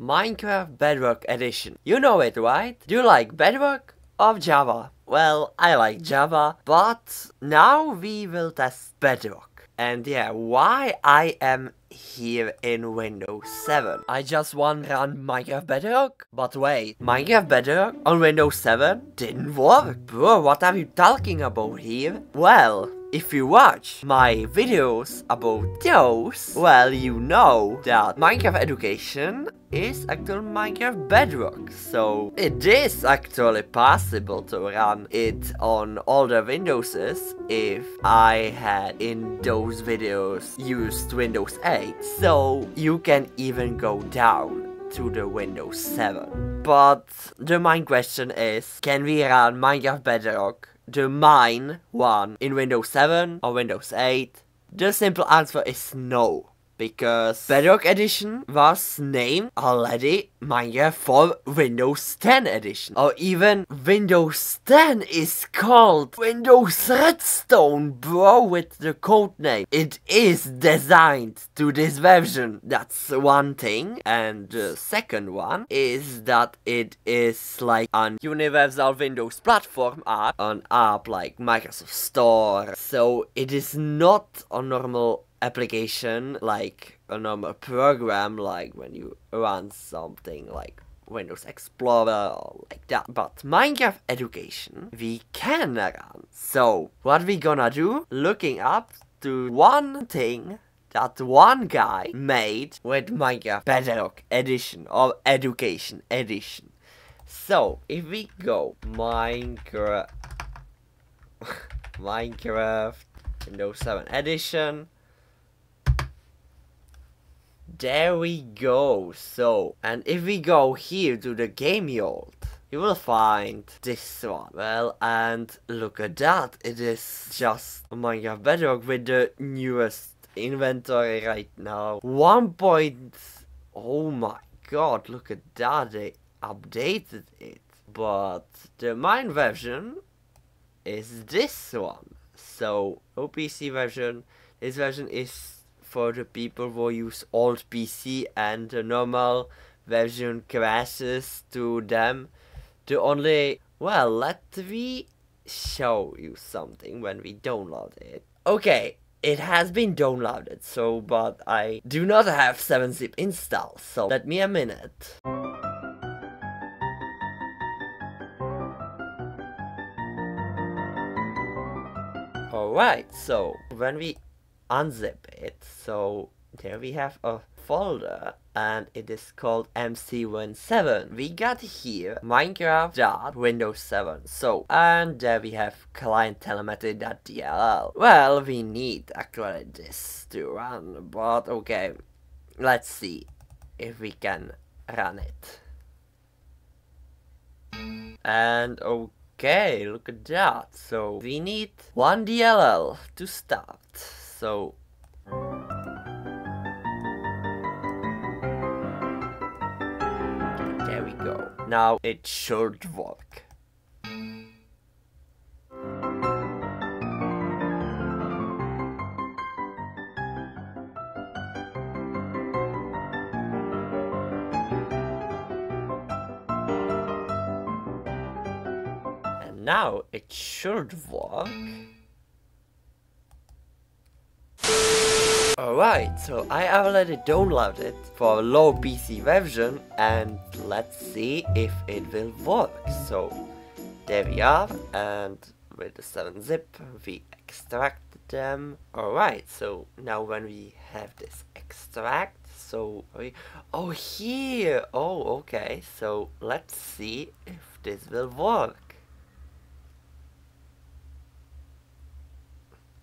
Minecraft Bedrock Edition. You know it, right? Do you like Bedrock or Java? Well, I like Java, but now we will test Bedrock. And yeah, why I am here in Windows 7. I just want to run Minecraft Bedrock. But wait, Minecraft Bedrock on Windows 7 didn't work. Bro, what are you talking about here? Well, if you watch my videos about those, well, you know that Minecraft Education is actually Minecraft Bedrock. So it is actually possible to run it on older Windowses if I had in those videos used Windows 8. So you can even go down to the Windows 7. But the main question is, can we run Minecraft Bedrock the mine one in Windows 7 or Windows 8? The simple answer is no because Bedrock Edition was named already Minecraft for Windows 10 Edition. Or even Windows 10 is called Windows Redstone, bro, with the code name. It is designed to this version. That's one thing. And the second one is that it is like an universal Windows platform app, an app like Microsoft Store. So it is not a normal application like a normal program like when you run something like Windows Explorer or like that. But Minecraft Education we can run. So what we gonna do? Looking up to one thing that one guy made with Minecraft Bedrock Edition or Education Edition. So if we go Minecraft Minecraft Windows 7 Edition there we go. So, and if we go here to the Game Jolt, you will find this one. Well, and look at that. It is just god, Bedrock with the newest inventory right now. One point. Oh my god, look at that. They updated it. But the main version is this one. So, OPC version, this version is for the people who use old PC and the normal version crashes to them. The only, well, let me show you something when we download it. Okay, it has been downloaded, so, but I do not have 7-zip installed, so let me a minute. Alright, so when we unzip it. So there we have a folder and it is called MC17. We got here Minecraft Windows 7. So, and there we have client telemetry.dll. Well, we need actually this to run, but okay, let's see if we can run it. And okay, look at that. So we need one DLL to start so there we go. Now it should work. And now it should work Alright, so I already downloaded it for low PC version and let's see if it will work. So there we are and with the 7-zip we extracted them. Alright, so now when we have this extract, so we, oh here, oh okay, so let's see if this will work.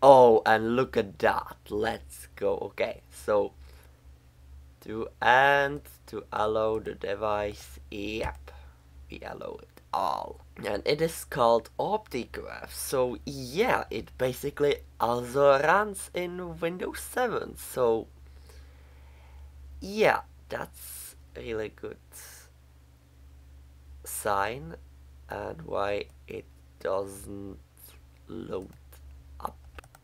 Oh, and look at that. Let's go. Okay, so to and to allow the device. Yep, we allow it all. And it is called OptiCraft. So yeah, it basically also runs in Windows 7. So yeah, that's really good sign and why it doesn't load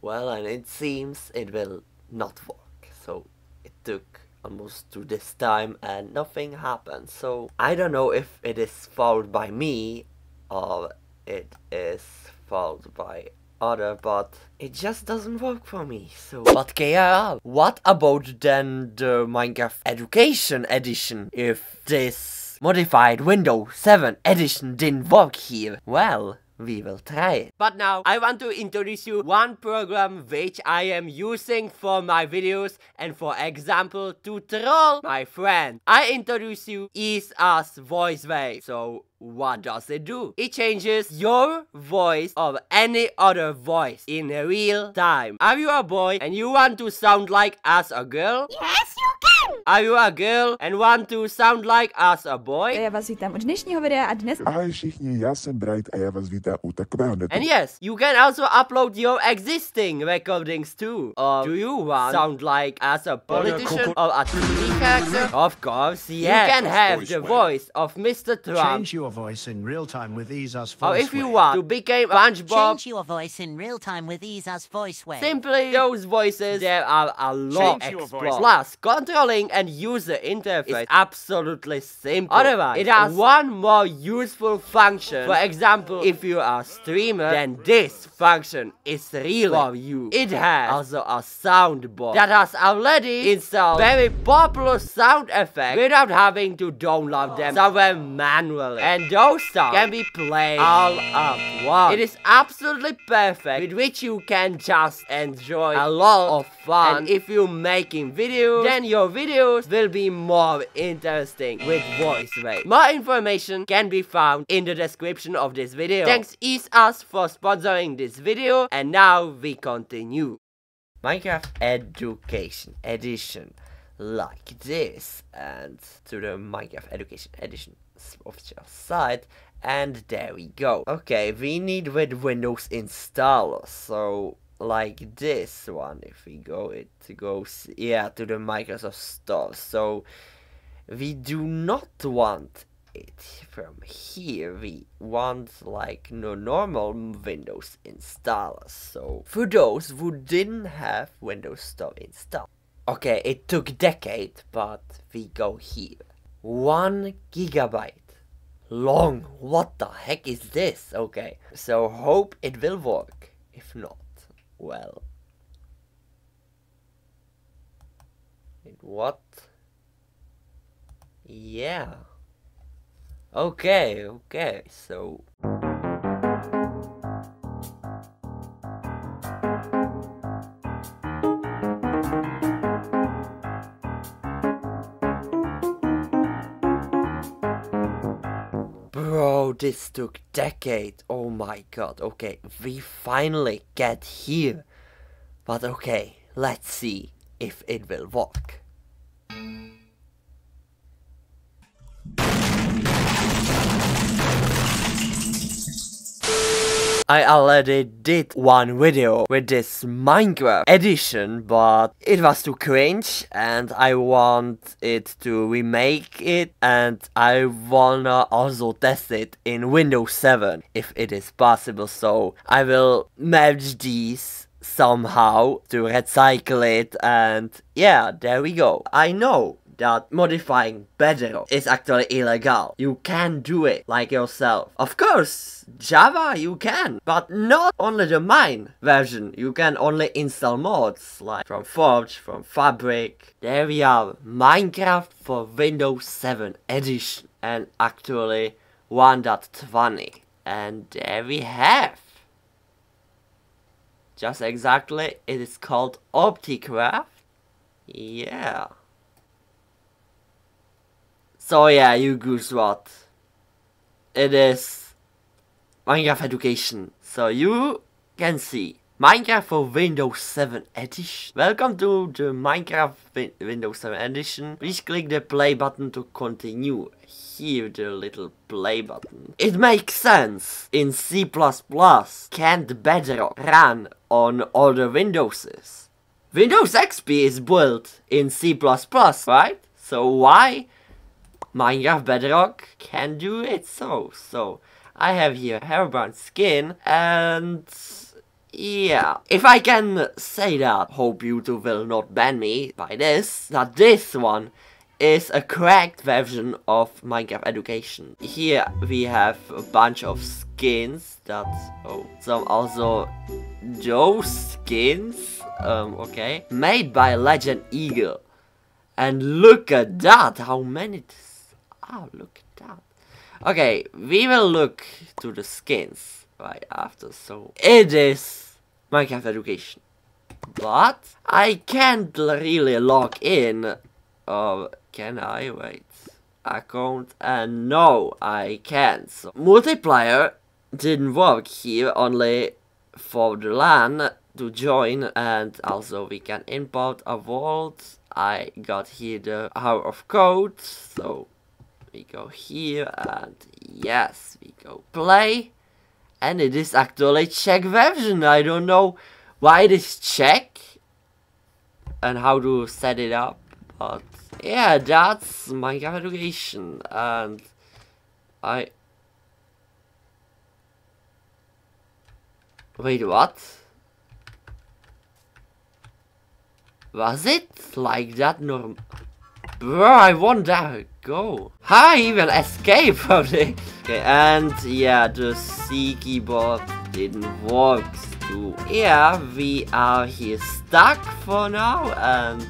well, and it seems it will not work. So it took almost to this time and nothing happened. So I don't know if it is fault by me or it is fault by other, but it just doesn't work for me. So, but KRR, what about then the Minecraft Education Edition? If this modified Windows 7 edition didn't work here, well, we will try it. But now I want to introduce you one program which I am using for my videos and for example to troll my friend. I introduce you EaseUS VoiceWave. So what does it do? It changes your voice of any other voice in real time. Are you a boy and you want to sound like as a girl? Yes, you can! Are you a girl and want to sound like as a boy? Já vás vítám u dnešního videa a dnes... Ahoj všichni, já jsem Bright a já vás vítám u takového netu. And yes, you can also upload your existing recordings too. Or do you want sound like as a politician or a TV character? Of course, yes. You can have the voice of Mr. Trump. Change your voice in real time with EaseUS Or oh, Voice if you Wave. want to become SpongeBob, Change your voice in real time with EaseUS VoiceWave. Simply those voices, there are a lot Change your explore. voice. Plus, controlling and user interface is absolutely simple. Otherwise, it has one more useful function. For example, if you are a streamer, then this function is really for you. It has also a soundboard that has already installed very popular sound effects without having to download them oh. somewhere manually. And those songs can be played all at once. It is absolutely perfect with which you can just enjoy a lot of fun. And if you're making videos, then your videos will be more interesting with voice wave. More information can be found in the description of this video. Thanks EaseUS for sponsoring this video and now we continue. Minecraft Education Edition like this and to the Minecraft Education Edition official site and there we go. Okay, we need with Windows installer so like this one if we go it goes yeah to the Microsoft Store. So we do not want it from here. We want like no normal windows installer so for those who didn't have windows store installed okay it took decade but we go here one gigabyte long. What the heck is this? Okay so hope it will work. If not well. It what? Yeah. Okay, okay, so. This took decades. Oh my god. Okay, we finally get here. But okay, let's see if it will work. I already did one video with this Minecraft edition, but it was too cringe and I want it to remake it and I wanna also test it in Windows 7 if it is possible, so I will merge these somehow to recycle it and yeah, there we go. I know that modifying Bedrock is actually illegal. You can do it like yourself. Of course, Java you can, but not only the mine version. You can only install mods like from Forge, from Fabric. There we are, Minecraft for Windows 7 edition and actually 1.20. And there we have. Just exactly, it is called OptiCraft. Yeah. So yeah, you goose what? It is Minecraft Education. So you can see Minecraft for Windows 7 Edition. Welcome to the Minecraft Win Windows 7 Edition. Please click the play button to continue. Here the little play button. It makes sense. In C++ can't Bedrock run on other Windowses. Windows XP is built in C++, right? So why Minecraft Bedrock can do it so. So I have here Herobrine skin and yeah, if I can say that, hope YouTube will not ban me by this, that this one is a cracked version of Minecraft Education. Here we have a bunch of skins that, oh, some also those skins, um, okay, made by Legend Eagle. And look at that, how many, oh, look at that. Okay, we will look to the skins right after, so it is Minecraft Education. But I can't really log in uh, can I? Wait. Account and no, I can't. So, multiplayer didn't work here, only for the LAN to join and also we can import a vault. I got here the hour of code, so we go here and yes, we go play. And it is actually Czech version, I don't know why it is Czech and how to set it up, but yeah, that's my graduation, and I... Wait, what? Was it like that norm... Bro, I won't dare go. How I even escape from it? Okay, and yeah, the C keyboard didn't work too. Yeah, we are here stuck for now, and...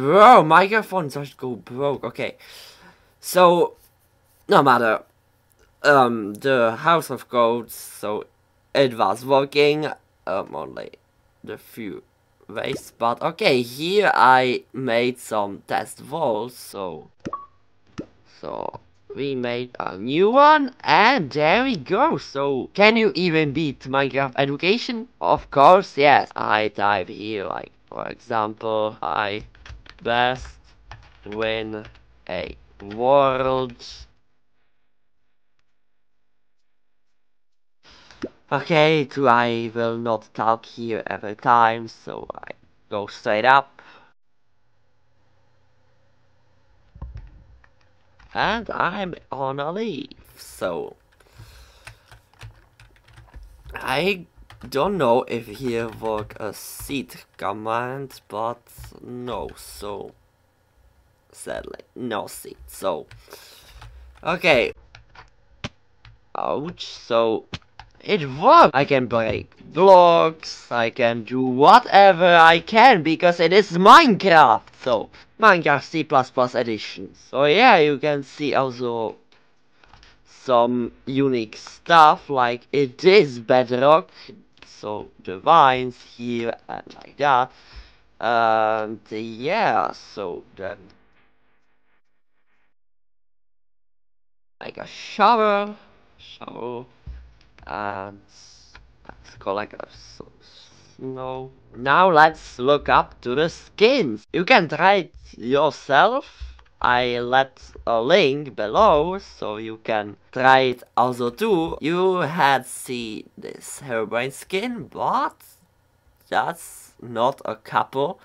Bro, microphone just go broke. Okay. So, no matter. Um, the Hour of Code, so it was working. Um, only the few ways. But okay, here I made some test walls, so... So, we made a new one, and there we go. So, can you even beat Minecraft Education? Of course, yes. I type here, like, for example, I best win a world. Okay, I will not talk here every time, so I go straight up. And I'm on a leave, so... I don't know if here work a seed command, but no, so sadly, no seed, so okay. Ouch, so it works! I can break blocks, I can do whatever I can because it is Minecraft, so Minecraft C++ edition. So yeah, you can see also some unique stuff like it is bedrock so the vines here and like that and yeah so then like a shower shower and let's like a snow. Now let's look up to the skins. You can try it yourself I left a link below so you can try it also too. You had see this Herobrine skin, but that's not a couple.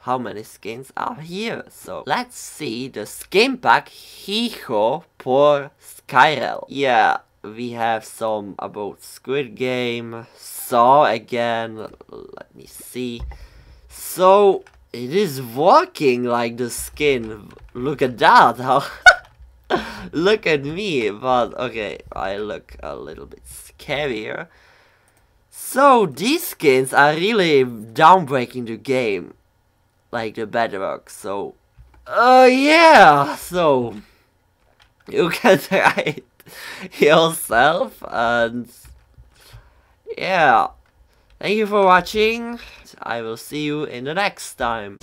How many skins are here? So let's see the skin pack Hijo por Skyrel. Yeah, we have some about Squid Game, Saw again, let me see. So it is working like the skin. Look at that. How look at me, but okay, I look a little bit scarier. So these skins are really downbreaking the game, like the Bedrock. So, uh, yeah. So you can try it yourself, and yeah. Thank you for watching. I will see you in the next time.